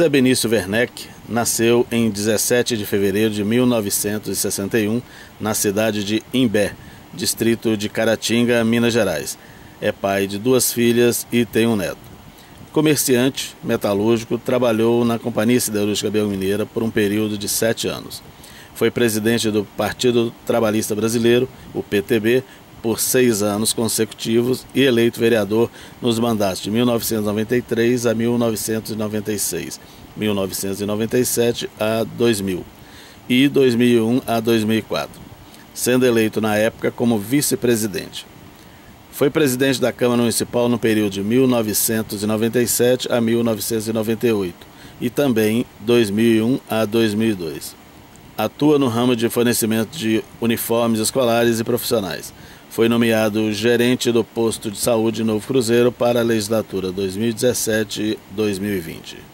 José Benício Werneck nasceu em 17 de fevereiro de 1961 na cidade de Imbé, distrito de Caratinga, Minas Gerais. É pai de duas filhas e tem um neto. Comerciante, metalúrgico, trabalhou na Companhia Siderúrgica Mineira por um período de sete anos. Foi presidente do Partido Trabalhista Brasileiro, o PTB, por seis anos consecutivos e eleito vereador nos mandatos de 1993 a 1996, 1997 a 2000 e 2001 a 2004, sendo eleito na época como vice-presidente. Foi presidente da Câmara Municipal no período de 1997 a 1998 e também 2001 a 2002. Atua no ramo de fornecimento de uniformes escolares e profissionais foi nomeado gerente do posto de saúde Novo Cruzeiro para a legislatura 2017-2020.